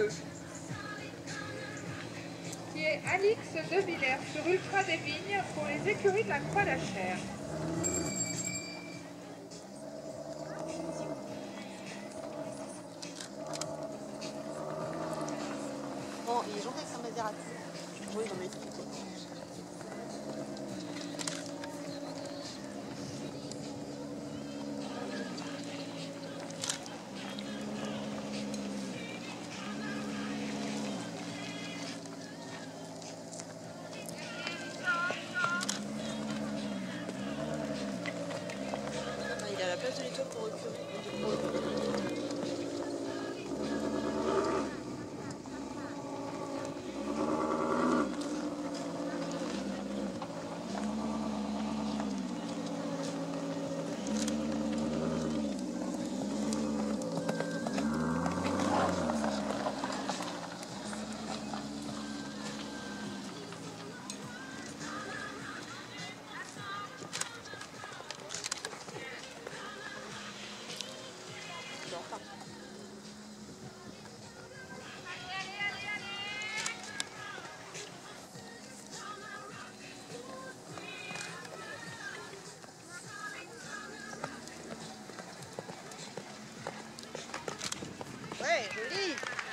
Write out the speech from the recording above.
2 qui est Alix de Villers sur Ultra des Vignes pour les écuries de la Croix-la-Chère. Bon, il est gentil avec sa Maserati. Oui, j'en ai expliqué. 我う？多放。